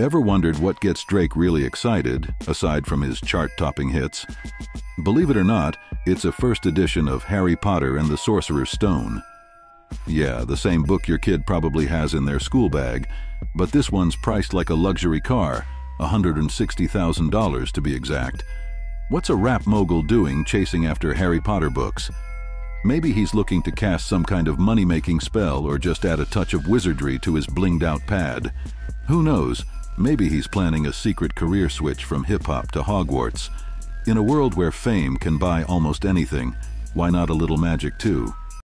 Ever wondered what gets Drake really excited, aside from his chart-topping hits? Believe it or not, it's a first edition of Harry Potter and the Sorcerer's Stone. Yeah, the same book your kid probably has in their school bag, but this one's priced like a luxury car, $160,000 to be exact. What's a rap mogul doing chasing after Harry Potter books? Maybe he's looking to cast some kind of money-making spell or just add a touch of wizardry to his blinged-out pad. Who knows, maybe he's planning a secret career switch from hip-hop to Hogwarts. In a world where fame can buy almost anything, why not a little magic too?